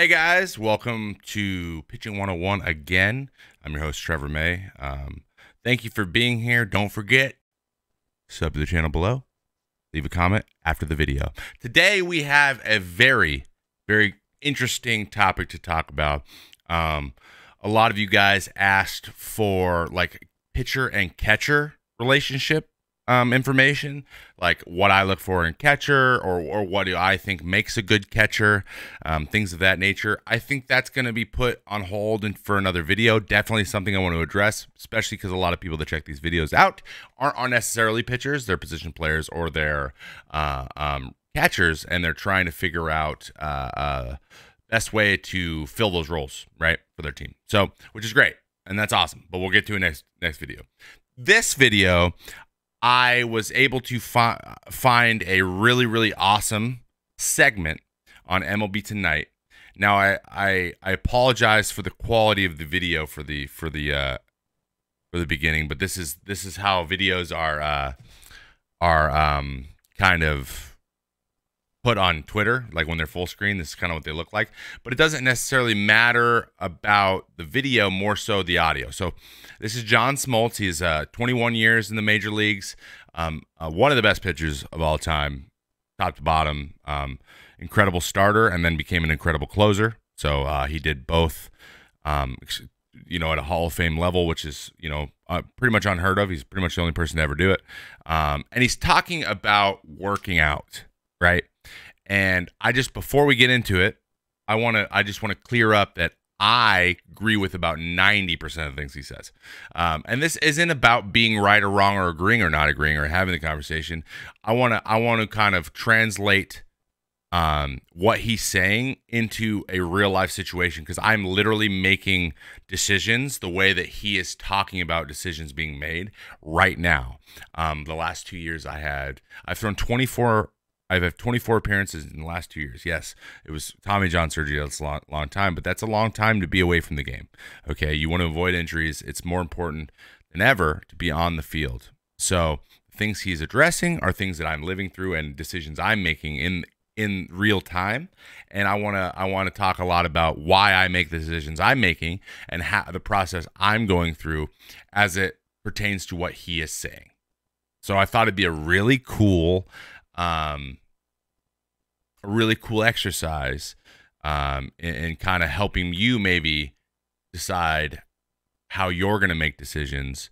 Hey guys, welcome to Pitching 101 again. I'm your host, Trevor May. Um, thank you for being here. Don't forget, sub to the channel below, leave a comment after the video. Today we have a very, very interesting topic to talk about. Um, a lot of you guys asked for like pitcher and catcher relationship um, information, like what I look for in catcher or, or what do I think makes a good catcher, um, things of that nature. I think that's going to be put on hold and for another video. Definitely something I want to address, especially because a lot of people that check these videos out aren't, aren't necessarily pitchers, they're position players or they're uh, um, catchers, and they're trying to figure out uh, uh, best way to fill those roles, right, for their team. So, which is great, and that's awesome. But we'll get to it next next video. This video, I was able to fi- find a really, really awesome segment on MLB Tonight. Now, I, I I apologize for the quality of the video for the for the uh, for the beginning, but this is this is how videos are uh, are um, kind of put on Twitter, like when they're full screen. This is kind of what they look like, but it doesn't necessarily matter about the video, more so the audio. So this is John Smoltz. He's uh, 21 years in the major leagues, um, uh, one of the best pitchers of all time, top to bottom. Um, incredible starter, and then became an incredible closer. So uh, he did both. Um, you know, at a Hall of Fame level, which is, you know, uh, pretty much unheard of. He's pretty much the only person to ever do it. Um, and he's talking about working out, right? And I just before we get into it, I want to I just want to clear up that I agree with about 90% of the things he says. Um, and this isn't about being right or wrong or agreeing or not agreeing or having the conversation. I want to I want to kind of translate um, what he's saying into a real life situation because I'm literally making decisions the way that he is talking about decisions being made right now. Um, the last two years I had, I've thrown 24 I've had 24 appearances in the last two years. Yes, it was Tommy John surgery. That's a long, long time, but that's a long time to be away from the game. Okay, you want to avoid injuries. It's more important than ever to be on the field. So things he's addressing are things that I'm living through and decisions I'm making in in real time. And I want to I want to talk a lot about why I make the decisions I'm making and how the process I'm going through as it pertains to what he is saying. So I thought it'd be a really cool um, a really cool exercise um, in, in kind of helping you maybe decide how you're going to make decisions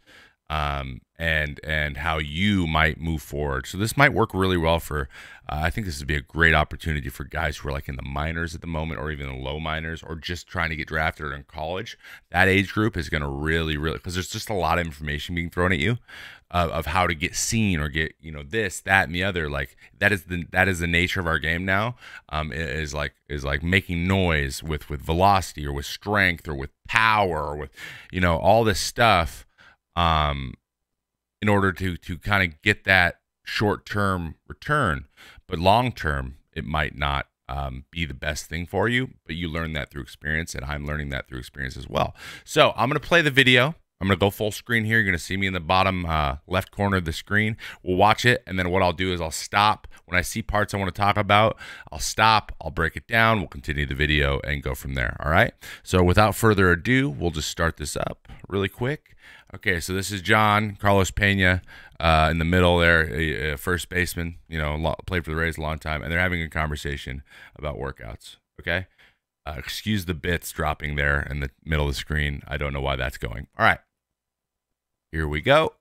um, and and how you might move forward. So this might work really well for. Uh, I think this would be a great opportunity for guys who are like in the minors at the moment, or even the low minors, or just trying to get drafted in college. That age group is going to really, really because there's just a lot of information being thrown at you uh, of how to get seen or get you know this, that, and the other. Like that is the that is the nature of our game now. Um, is like is like making noise with with velocity or with strength or with power or with you know all this stuff. Um, in order to to kind of get that short term return, but long term it might not um, be the best thing for you. But you learn that through experience, and I'm learning that through experience as well. So I'm gonna play the video. I'm going to go full screen here. You're going to see me in the bottom uh, left corner of the screen. We'll watch it, and then what I'll do is I'll stop. When I see parts I want to talk about, I'll stop, I'll break it down, we'll continue the video and go from there. All right? So without further ado, we'll just start this up really quick. Okay, so this is John Carlos Pena uh, in the middle there, a, first baseman, you know, played for the Rays a long time, and they're having a conversation about workouts. Okay? Uh, excuse the bits dropping there in the middle of the screen. I don't know why that's going. All right. Here we go.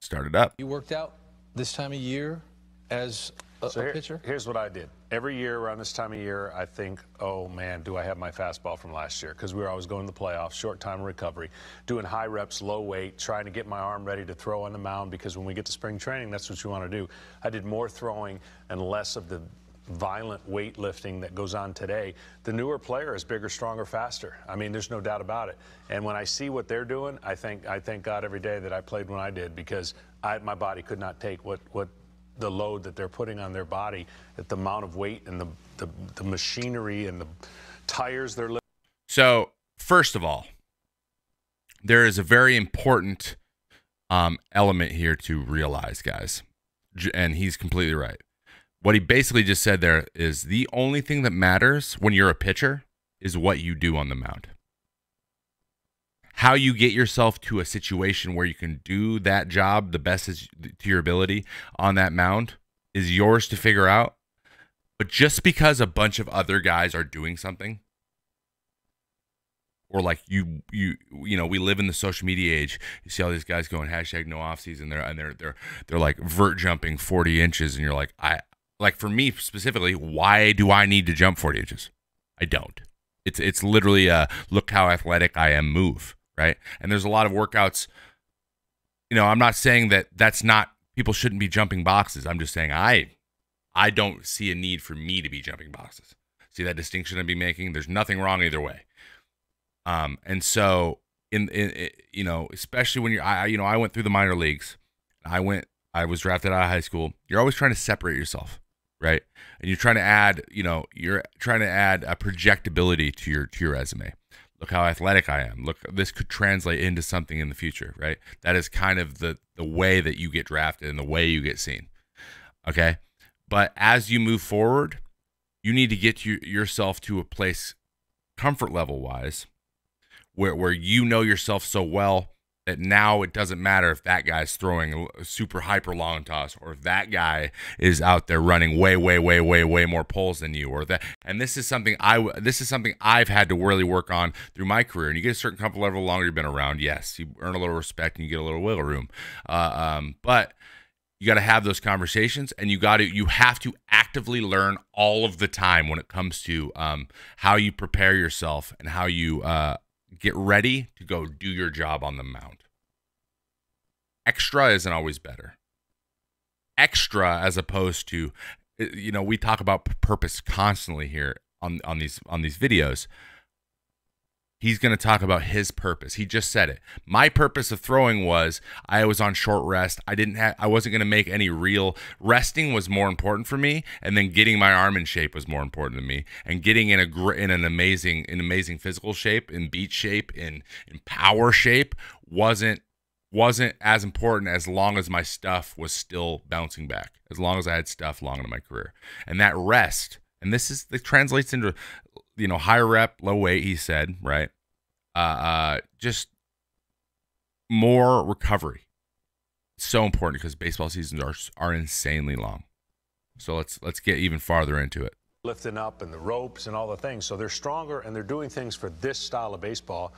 Start it up. You worked out this time of year as a, so a pitcher? Here's what I did. Every year around this time of year, I think, oh man, do I have my fastball from last year? Because we were always going to the playoffs, short time recovery, doing high reps, low weight, trying to get my arm ready to throw on the mound because when we get to spring training, that's what you want to do. I did more throwing and less of the violent weightlifting that goes on today, the newer player is bigger, stronger, faster. I mean, there's no doubt about it. And when I see what they're doing, I think I thank God every day that I played when I did because I, my body could not take what what the load that they're putting on their body, at the amount of weight and the the, the machinery and the tires they're. So first of all, there is a very important um, element here to realize, guys, and he's completely right what he basically just said there is the only thing that matters when you're a pitcher is what you do on the mound. How you get yourself to a situation where you can do that job the best is to your ability on that mound is yours to figure out. But just because a bunch of other guys are doing something, or like you you you know we live in the social media age you see all these guys going hashtag no off season they're and they're they're they're like vert jumping 40 inches and you're like i like for me specifically why do i need to jump 40 inches? I don't. It's it's literally a look how athletic i am move right? And there's a lot of workouts. You know i'm not saying that that's not people shouldn't be jumping boxes. I'm just saying i i don't see a need for me to be jumping boxes. See that distinction i'd be making? There's nothing wrong either way. Um, and so in, in, in, you know, especially when you're, I, you know, I went through the minor leagues. I went, I was drafted out of high school. You're always trying to separate yourself, right? And you're trying to add, you know, you're trying to add a projectability to your to your resume. Look how athletic I am. Look, this could translate into something in the future, right? That is kind of the the way that you get drafted and the way you get seen. Okay, but as you move forward, you need to get you, yourself to a place, comfort level wise, where where you know yourself so well that now it doesn't matter if that guy's throwing a super hyper long toss or if that guy is out there running way way way way way more poles than you or that and this is something I this is something I've had to really work on through my career and you get a certain comfort level the longer you've been around yes you earn a little respect and you get a little wiggle room uh, um, but you got to have those conversations and you got to you have to actively learn all of the time when it comes to um, how you prepare yourself and how you uh, get ready to go do your job on the mound. Extra isn't always better. Extra as opposed to eh, you know, we talk about purpose constantly here on on these on these videos he's going to talk about his purpose. He just said it. My purpose of throwing was I was on short rest. I didn't have I wasn't going to make any real resting was more important for me and then getting my arm in shape was more important to me and getting in a in an amazing in amazing physical shape, in beat shape, in in power shape wasn't wasn't as important as long as my stuff was still bouncing back. As long as I had stuff long into my career. And that rest and this is it translates into you know, high rep, low weight, he said, right? Uh, uh just more recovery. so important because baseball seasons are are insanely long. So let's let's get even farther into it. Lifting up and the ropes and all the things. So they're stronger and they're doing things for this style of baseball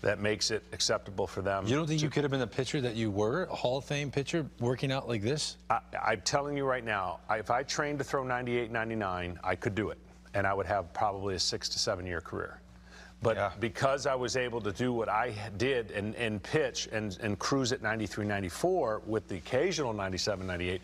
that makes it acceptable for them. You don't think to, you could have been the pitcher that you were, a Hall of Fame pitcher, working out like this? I, am telling you right now, if I trained to throw 98, 99, I could do it and I would have probably a six to seven year career. But yeah. because I was able to do what I did and, and pitch and, and cruise at 93, 94 with the occasional 97, 98,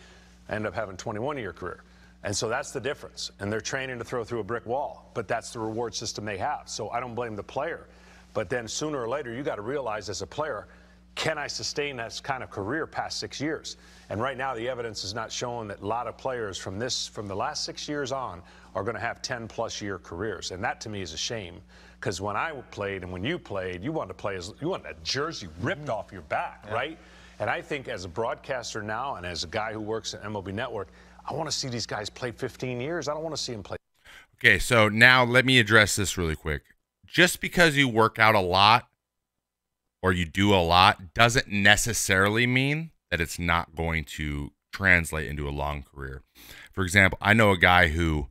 I ended up having a 21 year career. And so that's the difference. And they're training to throw through a brick wall, but that's the reward system they have. So I don't blame the player. But then sooner or later, you got to realize as a player, can I sustain that kind of career past six years? And right now, the evidence is not showing that a lot of players from this, from the last six years on, are going to have 10 plus year careers. And that to me is a shame because when I played and when you played, you wanted to play as you wanted a jersey ripped mm-hmm. off your back, yeah. right? And I think as a broadcaster now and as a guy who works at MLB Network, I want to see these guys play 15 years. I don't want to see them play. Okay, so now let me address this really quick. Just because you work out a lot or you do a lot doesn't necessarily mean that it's not going to translate into a long career. For example, I know a guy who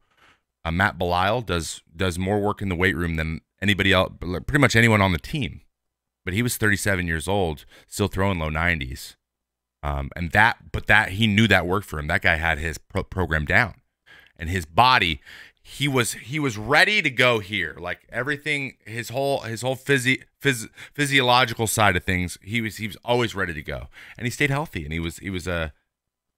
uh, Matt Belisle does does more work in the weight room than anybody else, pretty much anyone on the team. But he was 37 years old, still throwing low 90s. Um, and that, but that he knew that worked for him. That guy had his pro- program down, and his body, he was he was ready to go here. Like everything, his whole his whole physi- phys- physiological side of things, he was he was always ready to go, and he stayed healthy, and he was he was a uh,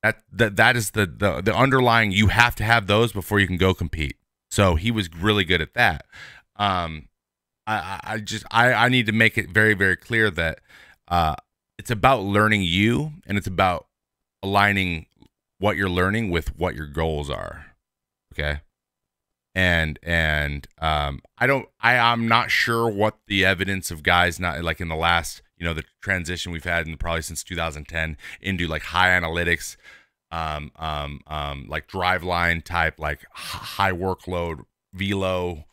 that that that is the the the underlying. You have to have those before you can go compete. So he was really good at that. Um, I I just I I need to make it very very clear that uh, it's about learning you, and it's about aligning what you're learning with what your goals are. Okay and and um i don't i i'm not sure what the evidence of guys not like in the last you know the transition we've had in probably since 2010 into like high analytics um um um like Driveline type like high workload velo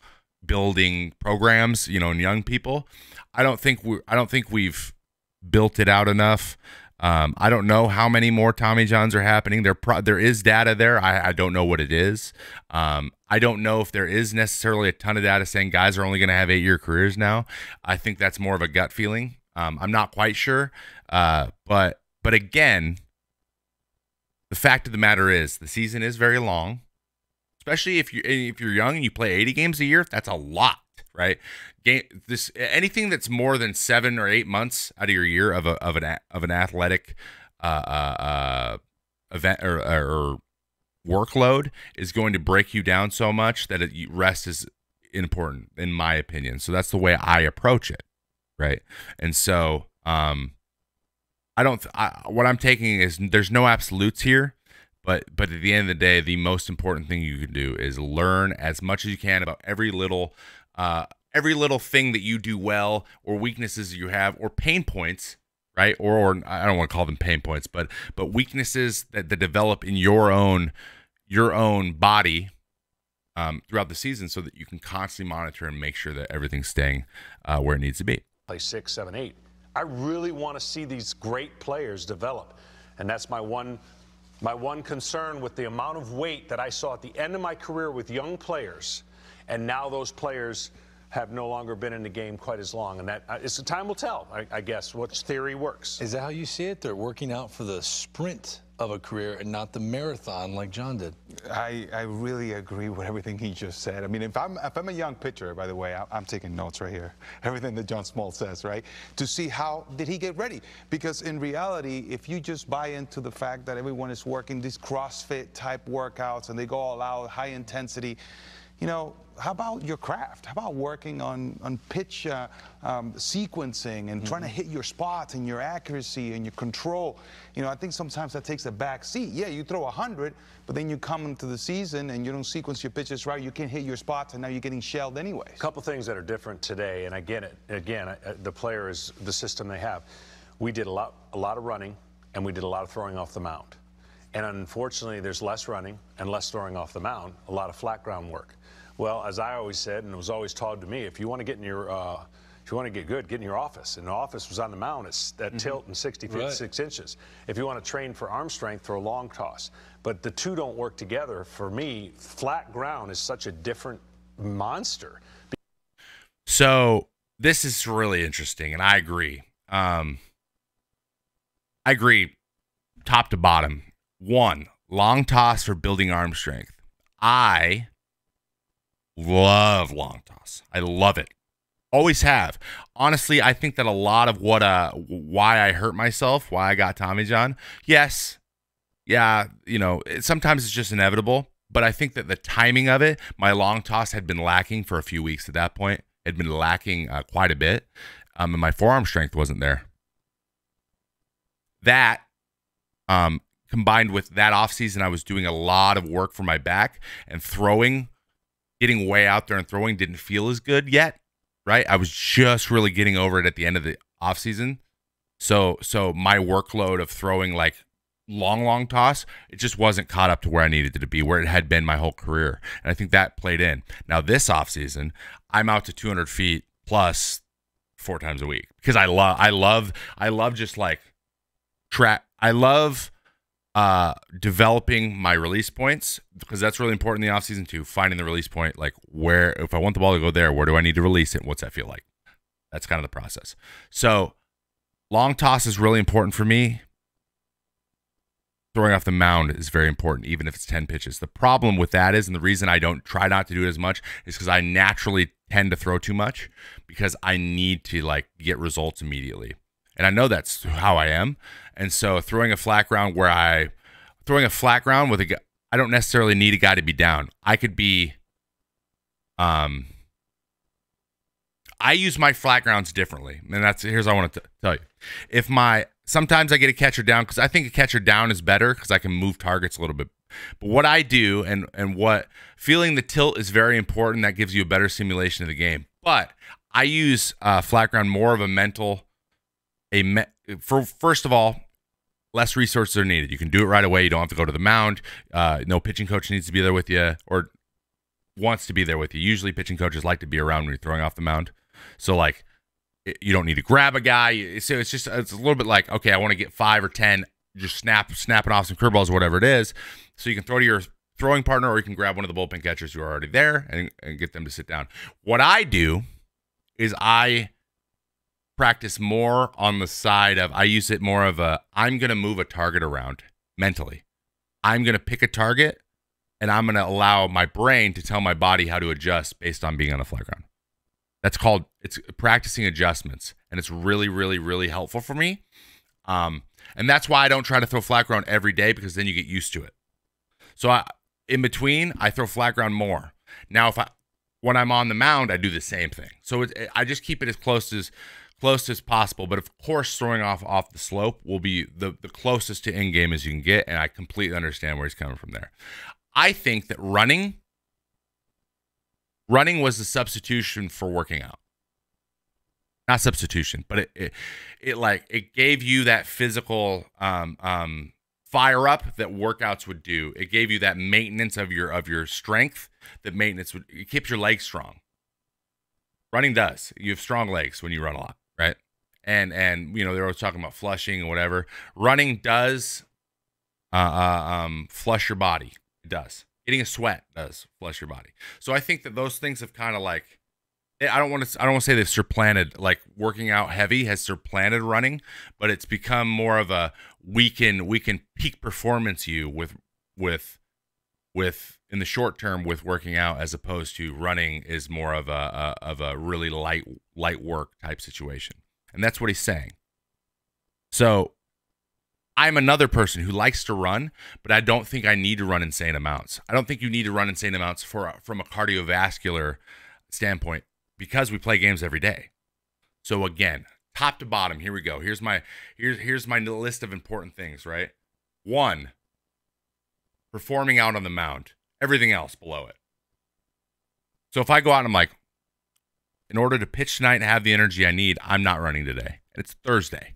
building programs, you know, in young people. I don't think we I don't think we've built it out enough. Um, I don't know how many more Tommy Johns are happening. There, pro- there is data there. I, I don't know what it is. Um, I don't know if there is necessarily a ton of data saying guys are only going to have eight year careers now. I think that's more of a gut feeling. Um, I'm not quite sure, uh, but but again, the fact of the matter is the season is very long, especially if you if you're young and you play 80 games a year. That's a lot right? Game this anything that's more than seven or eight months out of your year of a of an of an athletic uh, uh, uh, event or, or workload is going to break you down so much that it, rest is important in my opinion. So that's the way I approach it, right? And so um, I don't. I, what I'm taking is there's no absolutes here. But, but at the end of the day, the most important thing you can do is learn as much as you can about every little uh, every little thing that you do well or weaknesses you have or pain points right? Or, or i don't want to call them pain points but but weaknesses that, that develop in your own your own body um, throughout the season so that you can constantly monitor and make sure that everything's staying uh, where it needs to be. Play six seven eight. I really want to see these great players develop. And that's my one my one concern with the amount of weight that i saw at the end of my career with young players and now those players have no longer been in the game quite as long. And that uh, it's time will tell, I, I, guess, which theory works. Is that how you see it? They're working out for the sprint of a career and not the marathon like John did. I, I really agree with everything he just said. I mean, if I'm if I'm a young pitcher, by the way, I, I'm taking notes right here. Everything that John Smoltz says, right? To see how did he get ready? Because in reality, if you just buy into the fact that everyone is working these CrossFit type workouts and they go all out, high intensity, you know, how about your craft? How about working on, on pitch uh, um, sequencing and mm-hmm. trying to hit your spots and your accuracy and your control? You know, I think sometimes that takes a back seat. Yeah, you throw 100, but then you come into the season and you don't sequence your pitches right. You can't hit your spots, and now you're getting shelled anyway. A couple things that are different today, and I get it. Again, the player is the system they have. We did a lot, a lot of running, and we did a lot of throwing off the mound. And unfortunately, there's less running and less throwing off the mound, a lot of flat ground work. Well, as I always said, and it was always taught to me, if you want to get in your uh, if you want to get good, get in your office. And the office was on the mound it's at mm-hmm. tilt and 60, 56 right. inches. If you want to train for arm strength, throw a long toss. But the two don't work together. For me, flat ground is such a different monster. So this is really interesting, and I agree. Um, I agree, top to bottom. One, long toss for building arm strength. I love long toss. I love it. Always have. Honestly, I think that a lot of what uh why I hurt myself, why I got Tommy John, yes, yeah, you know, it, sometimes it's just inevitable. But I think that the timing of it, my long toss had been lacking for a few weeks at that point. Had been lacking uh, quite a bit, um, and my forearm strength wasn't there. That, um, combined with that offseason, I was doing a lot of work for my back and throwing getting way out there and throwing didn't feel as good yet, right? I was just really getting over it at the end of the offseason. So so my workload of throwing like long long toss, it just wasn't caught up to where I needed it to be, where it had been my whole career. And I think that played in. Now this offseason, I'm out to 200 feet plus four times a week because I love I love I love just like track I love uh, developing my release points because that's really important in the offseason too. Finding the release point, like where, if I want the ball to go there, where do I need to release it? What's that feel like? That's kind of the process. So, long toss is really important for me. Throwing off the mound is very important, even if it's 10 pitches. The problem with that is, and the reason I don't try not to do it as much is because I naturally tend to throw too much because I need to like get results immediately. And I know that's how I am. And so throwing a flat ground where I throwing a flat ground with a I don't necessarily need a guy to be down. I could be um I use my flat grounds differently. And that's here's what I want to tell you. If my sometimes I get a catcher down cuz I think a catcher down is better cuz I can move targets a little bit. But what I do and and what feeling the tilt is very important that gives you a better simulation of the game. But I use uh, flat ground more of a mental a me- for first of all, less resources are needed. You can do it right away. You don't have to go to the mound. Uh, no pitching coach needs to be there with you, or wants to be there with you. Usually, pitching coaches like to be around when you're throwing off the mound. So like, you don't need to grab a guy. So it's just it's a little bit like okay, I want to get five or ten, just snap snapping off some curveballs or whatever it is. So you can throw to your throwing partner, or you can grab one of the bullpen catchers who are already there and, and get them to sit down. What I do is I practice more on the side of I use it more of a I'm going to move a target around mentally. I'm going to pick a target and I'm going to allow my brain to tell my body how to adjust based on being on the flat ground. That's called it's practicing adjustments and it's really really really helpful for me. Um and that's why I don't try to throw flat ground every day because then you get used to it. So I in between, I throw flat ground more. Now if I when I'm on the mound, I do the same thing. So it, I just keep it as close as close as possible. But of course, throwing off off the slope will be the the closest to end game as you can get, and I completely understand where he's coming from there. I think that running running was the substitution for working out. Not substitution, but it it, it like it gave you that physical um um fire up that workouts would do. It gave you that maintenance of your of your strength that maintenance would it keeps your legs strong. Running does. You have strong legs when you run a lot? And and you know they're always talking about flushing and whatever. Running does uh, uh, um, flush your body. It does. Getting a sweat does flush your body. So I think that those things have kind of like I don't want to I don't want to say they've supplanted like working out heavy has supplanted running, but it's become more of a we can we can peak performance you with with with in the short term with working out as opposed to running is more of a, a of a really light light work type situation. And that's what he's saying. So I'm another person who likes to run, but I don't think I need to run insane amounts. I don't think you need to run insane amounts for from a cardiovascular standpoint because we play games every day. So again, top to bottom, here we go. Here's my here's here's my list of important things, right? One, performing out on the mound. Everything else below it. So if I go out and I'm like, in order to pitch tonight and have the energy I need, I'm not running today. It's Thursday.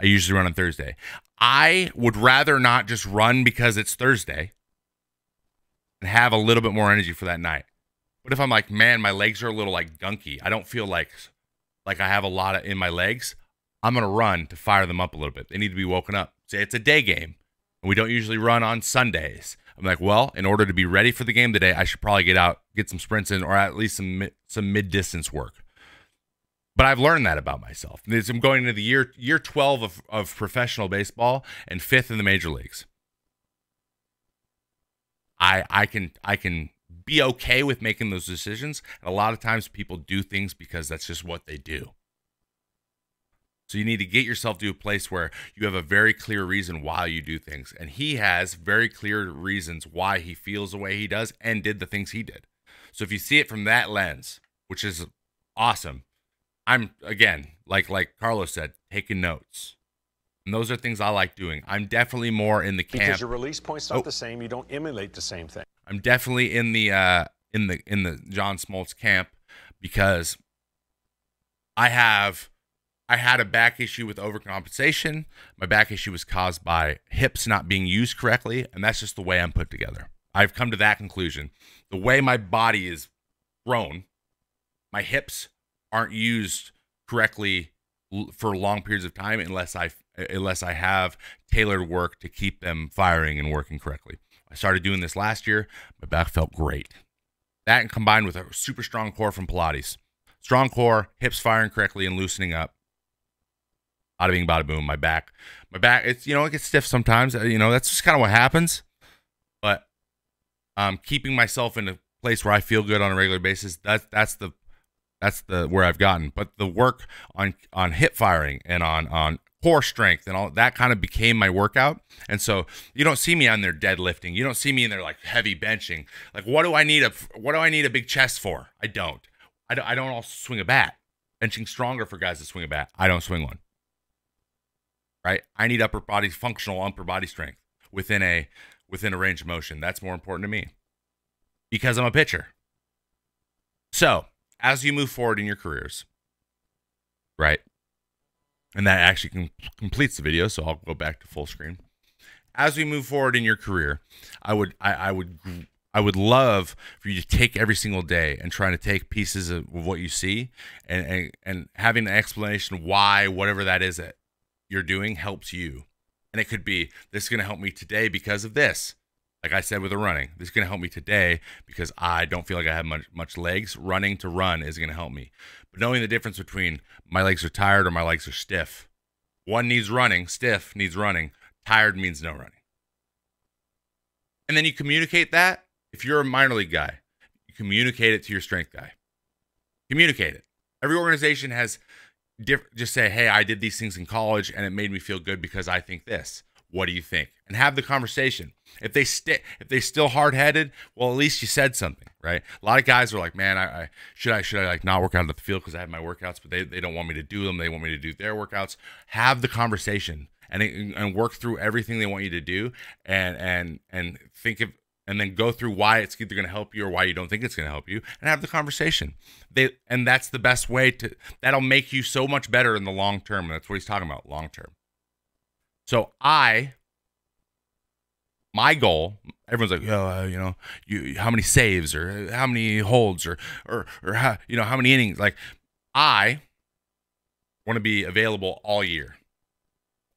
I usually run on Thursday. I would rather not just run because it's Thursday and have a little bit more energy for that night. But if I'm like, man, my legs are a little like gunky, I don't feel like like I have a lot of in my legs, I'm gonna run to fire them up a little bit. They need to be woken up. Say it's a day game, and we don't usually run on Sundays. I'm like, well, in order to be ready for the game today, I should probably get out, get some sprints in, or at least some some mid distance work. But I've learned that about myself. I'm going into the year year 12 of, of professional baseball and fifth in the major leagues. I I can I can be okay with making those decisions. And a lot of times people do things because that's just what they do. So you need to get yourself to a place where you have a very clear reason why you do things. And he has very clear reasons why he feels the way he does and did the things he did. So if you see it from that lens, which is awesome, I'm again, like like Carlos said, taking notes. And those are things I like doing. I'm definitely more in the camp. Because your release point's not oh. the same. You don't emulate the same thing. I'm definitely in the uh, in the in the John Smoltz camp because I have I had a back issue with overcompensation. My back issue was caused by hips not being used correctly, and that's just the way I'm put together. I've come to that conclusion. The way my body is grown, my hips aren't used correctly for long periods of time unless I unless I have tailored work to keep them firing and working correctly. I started doing this last year. My back felt great. That combined with a super strong core from Pilates. Strong core, hips firing correctly and loosening up. Bada bing, bada boom. My back, my back. It's you know it gets stiff sometimes. Uh, you know that's just kind of what happens. But um, keeping myself in a place where I feel good on a regular basis. That's that's the that's the where I've gotten. But the work on on hip firing and on on core strength and all that kind of became my workout. And so you don't see me on there deadlifting. You don't see me in there like heavy benching. Like what do I need a what do I need a big chest for? I don't. I don't, I don't also swing a bat. Benching stronger for guys that swing a bat. I don't swing one. Right? I need upper body functional upper body strength within a within a range of motion. That's more important to me. Because I'm a pitcher. So, as you move forward in your careers, right? and that actually com- completes the video. So I'll go back to full screen. As we move forward in your career, I would I, I would I would love for you to take every single day and trying to take pieces of, of what you see and, and and having an explanation why whatever that is that you're doing helps you. And it could be this is going to help me today because of this. Like I said with the running, this is going to help me today because I don't feel like I have much much legs. Running to run is going to help me. But knowing the difference between my legs are tired or my legs are stiff. One needs running, stiff needs running, tired means no running. And then you communicate that. If you're a minor league guy, you communicate it to your strength guy. Communicate it. Every organization has diff- just say, "Hey, I did these things in college and it made me feel good because I think this." What do you think? And have the conversation. If they stay, if they still hard headed, well, at least you said something, right? A lot of guys are like, man, I, I should I should I like not work out at the field because I have my workouts, but they, they don't want me to do them. They want me to do their workouts. Have the conversation and and work through everything they want you to do, and and and think of and then go through why it's either going to help you or why you don't think it's going to help you and have the conversation they and that's the best way to that'll make you so much better in the long term and that's what he's talking about long term so I, my goal, everyone's like, oh, uh, you know, you how many saves or how many holds or or or how you know how many innings. Like, I want to be available all year.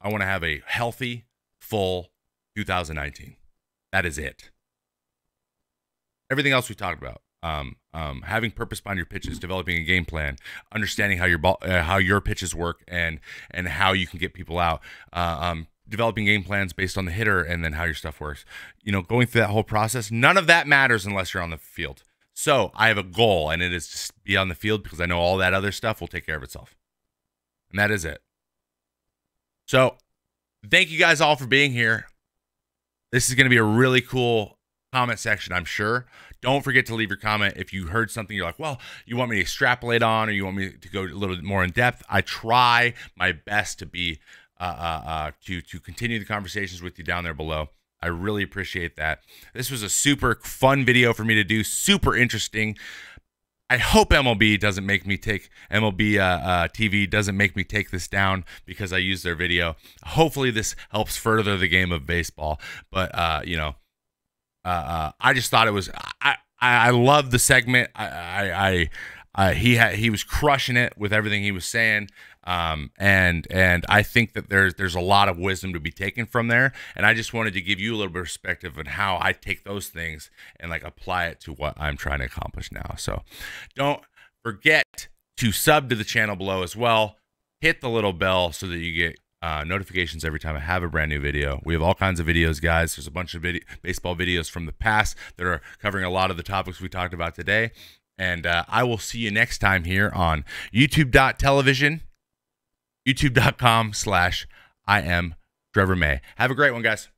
I want to have a healthy, full 2019. That is it. Everything else we talked about, um, um, having purpose behind your pitches, developing a game plan, understanding how your ball, uh, how your pitches work, and and how you can get people out. Uh, um, developing game plans based on the hitter, and then how your stuff works. You know, going through that whole process. None of that matters unless you're on the field. So I have a goal, and it is to be on the field because I know all that other stuff will take care of itself, and that is it. So, thank you guys all for being here. This is going to be a really cool comment section, I'm sure. Don't forget to leave your comment if you heard something you're like, well, you want me to extrapolate on or you want me to go a little bit more in depth. I try my best to be uh, uh, uh, to to continue the conversations with you down there below. I really appreciate that. This was a super fun video for me to do, super interesting. I hope MLB doesn't make me take MLB uh, uh, TV doesn't make me take this down because I use their video. Hopefully, this helps further the game of baseball. But uh, you know, uh, uh, I just thought it was I I, I love the segment. I I, I uh, he had he was crushing it with everything he was saying. Um, and and I think that there's there's a lot of wisdom to be taken from there. And I just wanted to give you a little perspective on how I take those things and like apply it to what I'm trying to accomplish now. So don't forget to sub to the channel below as well. Hit the little bell so that you get uh, notifications every time I have a brand new video. We have all kinds of videos, guys. There's a bunch of video, baseball videos from the past that are covering a lot of the topics we talked about today. And uh, I will see you next time here on youtube.television, youtube.com slash I am Trevor May. Have a great one, guys.